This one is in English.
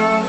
Oh.